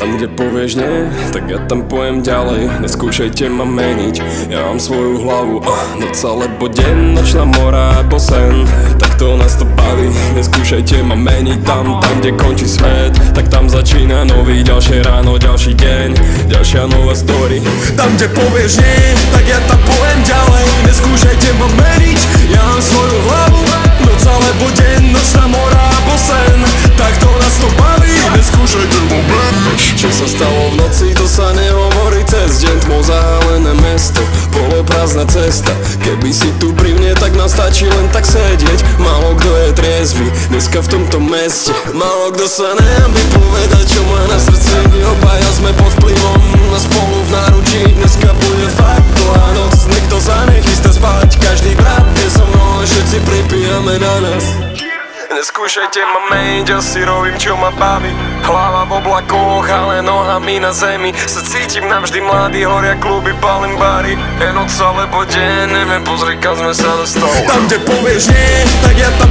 kde povieš nie, tak ja tam pojem ďalej. Neskúšajte ma meniť, ja mám svoju hlavu. Uh, Noc alebo deň, nočná mora alebo sen. Tak to nás to baví, neskúšajte ma meniť Tam, tam kde končí svet, tak tam začína nový Ďalšie ráno, ďalší deň, ďalšia nová story. Tam kde povieš nie, tak ja tam pojem ďalej. Neskúšajte ma meniť, sa stalo v noci, to sa nehovorí cez deň. Tmou zahalené mesto, poloprázdna cesta. Keby si tu pri mne, tak nám stačí len tak sedieť. Málo kto je triezvy, dneska v tomto meste. Málo kto sa neambí povedať, čo má na srdci. Obaja sme pod vplyvom a spolu v náručí. Dneska bude fakt dlhá noc, nikto sa nechystá spať. Každý brat je so mnou všetci pripijame na nás Neskúšajte ma meniť, si robím čo ma baví. Hlava v oblakoch, ale nohami na zemi. Sa cítim navždy mladý, horia kluby, balím bary. Je noc alebo deň, neviem, pozri kam sme sa dostali. Tam kde povieš nie, tak ja tam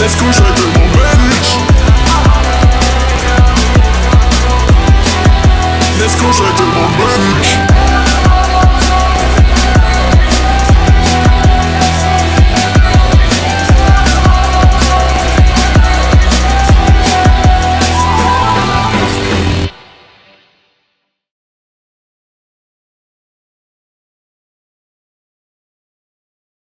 Let's go shake the one